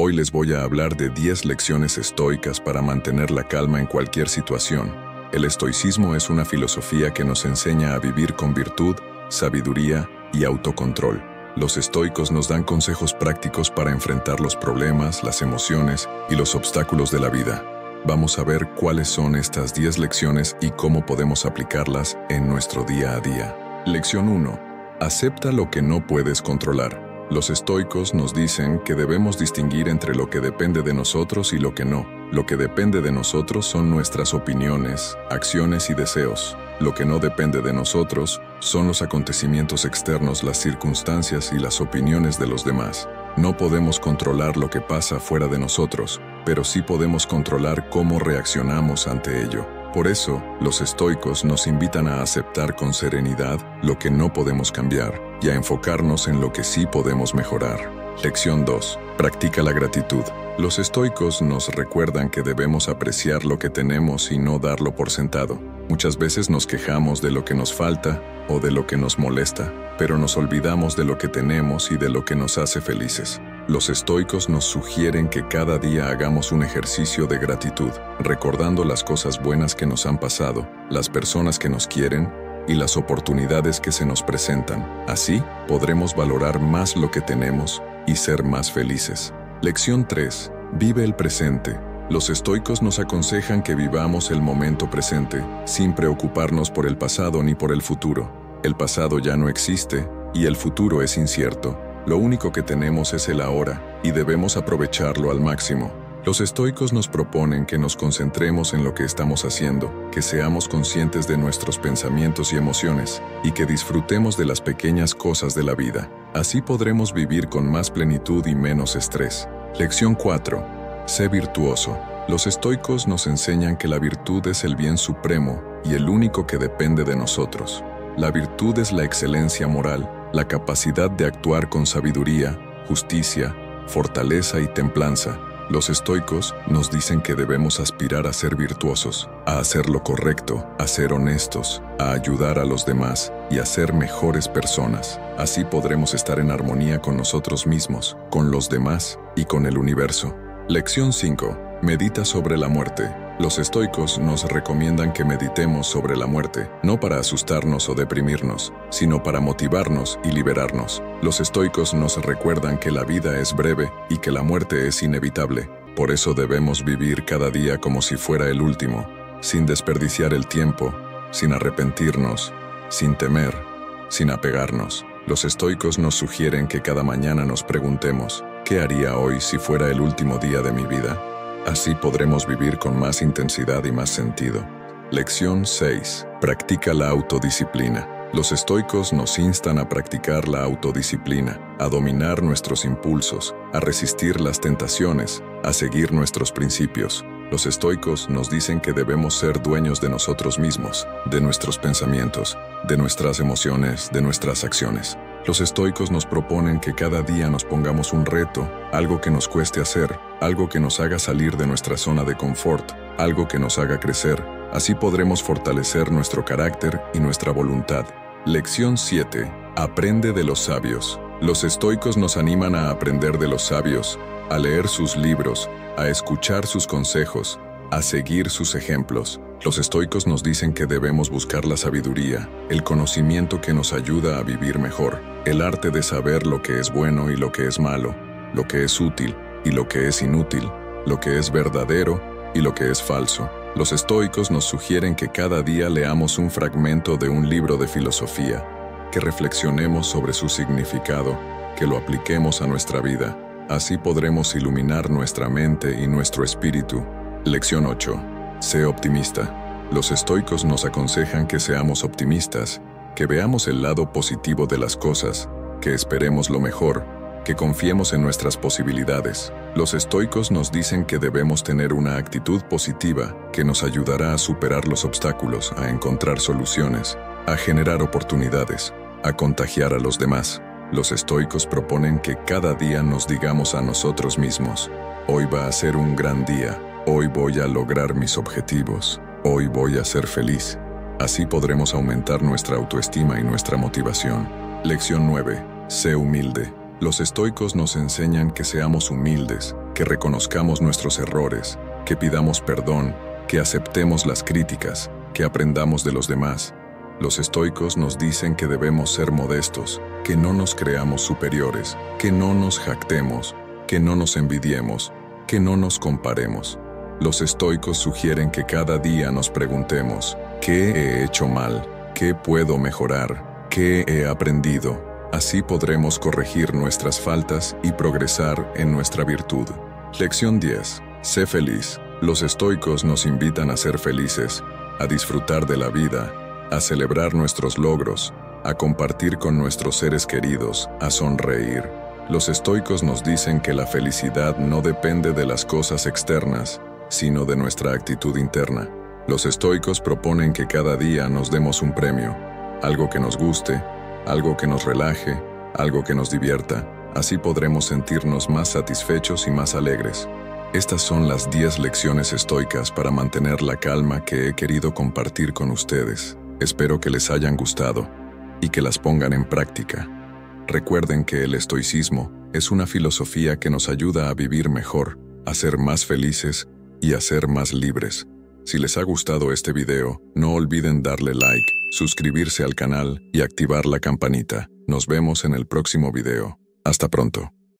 Hoy les voy a hablar de 10 lecciones estoicas para mantener la calma en cualquier situación. El estoicismo es una filosofía que nos enseña a vivir con virtud, sabiduría y autocontrol. Los estoicos nos dan consejos prácticos para enfrentar los problemas, las emociones y los obstáculos de la vida. Vamos a ver cuáles son estas 10 lecciones y cómo podemos aplicarlas en nuestro día a día. Lección 1. Acepta lo que no puedes controlar. Los estoicos nos dicen que debemos distinguir entre lo que depende de nosotros y lo que no. Lo que depende de nosotros son nuestras opiniones, acciones y deseos. Lo que no depende de nosotros son los acontecimientos externos, las circunstancias y las opiniones de los demás. No podemos controlar lo que pasa fuera de nosotros, pero sí podemos controlar cómo reaccionamos ante ello. Por eso, los estoicos nos invitan a aceptar con serenidad lo que no podemos cambiar y a enfocarnos en lo que sí podemos mejorar. Lección 2. Practica la gratitud. Los estoicos nos recuerdan que debemos apreciar lo que tenemos y no darlo por sentado. Muchas veces nos quejamos de lo que nos falta o de lo que nos molesta, pero nos olvidamos de lo que tenemos y de lo que nos hace felices. Los estoicos nos sugieren que cada día hagamos un ejercicio de gratitud, recordando las cosas buenas que nos han pasado, las personas que nos quieren y las oportunidades que se nos presentan. Así podremos valorar más lo que tenemos y ser más felices. Lección 3. Vive el presente. Los estoicos nos aconsejan que vivamos el momento presente, sin preocuparnos por el pasado ni por el futuro. El pasado ya no existe y el futuro es incierto. Lo único que tenemos es el ahora y debemos aprovecharlo al máximo. Los estoicos nos proponen que nos concentremos en lo que estamos haciendo, que seamos conscientes de nuestros pensamientos y emociones, y que disfrutemos de las pequeñas cosas de la vida. Así podremos vivir con más plenitud y menos estrés. Lección 4. Sé virtuoso. Los estoicos nos enseñan que la virtud es el bien supremo y el único que depende de nosotros. La virtud es la excelencia moral, la capacidad de actuar con sabiduría, justicia, fortaleza y templanza. Los estoicos nos dicen que debemos aspirar a ser virtuosos, a hacer lo correcto, a ser honestos, a ayudar a los demás y a ser mejores personas. Así podremos estar en armonía con nosotros mismos, con los demás y con el universo. Lección 5. Medita sobre la muerte. Los estoicos nos recomiendan que meditemos sobre la muerte, no para asustarnos o deprimirnos, sino para motivarnos y liberarnos. Los estoicos nos recuerdan que la vida es breve y que la muerte es inevitable. Por eso debemos vivir cada día como si fuera el último, sin desperdiciar el tiempo, sin arrepentirnos, sin temer, sin apegarnos. Los estoicos nos sugieren que cada mañana nos preguntemos, ¿qué haría hoy si fuera el último día de mi vida? Así podremos vivir con más intensidad y más sentido. Lección 6. Practica la autodisciplina. Los estoicos nos instan a practicar la autodisciplina, a dominar nuestros impulsos, a resistir las tentaciones, a seguir nuestros principios. Los estoicos nos dicen que debemos ser dueños de nosotros mismos, de nuestros pensamientos, de nuestras emociones, de nuestras acciones. Los estoicos nos proponen que cada día nos pongamos un reto, algo que nos cueste hacer, algo que nos haga salir de nuestra zona de confort, algo que nos haga crecer. Así podremos fortalecer nuestro carácter y nuestra voluntad. Lección 7. Aprende de los sabios. Los estoicos nos animan a aprender de los sabios, a leer sus libros, a escuchar sus consejos, a seguir sus ejemplos. Los estoicos nos dicen que debemos buscar la sabiduría, el conocimiento que nos ayuda a vivir mejor, el arte de saber lo que es bueno y lo que es malo, lo que es útil y lo que es inútil, lo que es verdadero y lo que es falso. Los estoicos nos sugieren que cada día leamos un fragmento de un libro de filosofía, que reflexionemos sobre su significado, que lo apliquemos a nuestra vida. Así podremos iluminar nuestra mente y nuestro espíritu Lección 8. Sé optimista. Los estoicos nos aconsejan que seamos optimistas, que veamos el lado positivo de las cosas, que esperemos lo mejor, que confiemos en nuestras posibilidades. Los estoicos nos dicen que debemos tener una actitud positiva que nos ayudará a superar los obstáculos, a encontrar soluciones, a generar oportunidades, a contagiar a los demás. Los estoicos proponen que cada día nos digamos a nosotros mismos, hoy va a ser un gran día, Hoy voy a lograr mis objetivos. Hoy voy a ser feliz. Así podremos aumentar nuestra autoestima y nuestra motivación. Lección 9. Sé humilde. Los estoicos nos enseñan que seamos humildes, que reconozcamos nuestros errores, que pidamos perdón, que aceptemos las críticas, que aprendamos de los demás. Los estoicos nos dicen que debemos ser modestos, que no nos creamos superiores, que no nos jactemos, que no nos envidiemos, que no nos comparemos. Los estoicos sugieren que cada día nos preguntemos, ¿qué he hecho mal? ¿Qué puedo mejorar? ¿Qué he aprendido? Así podremos corregir nuestras faltas y progresar en nuestra virtud. Lección 10. Sé feliz. Los estoicos nos invitan a ser felices, a disfrutar de la vida, a celebrar nuestros logros, a compartir con nuestros seres queridos, a sonreír. Los estoicos nos dicen que la felicidad no depende de las cosas externas, sino de nuestra actitud interna. Los estoicos proponen que cada día nos demos un premio, algo que nos guste, algo que nos relaje, algo que nos divierta. Así podremos sentirnos más satisfechos y más alegres. Estas son las 10 lecciones estoicas para mantener la calma que he querido compartir con ustedes. Espero que les hayan gustado y que las pongan en práctica. Recuerden que el estoicismo es una filosofía que nos ayuda a vivir mejor, a ser más felices y a ser más libres. Si les ha gustado este video, no olviden darle like, suscribirse al canal y activar la campanita. Nos vemos en el próximo video. Hasta pronto.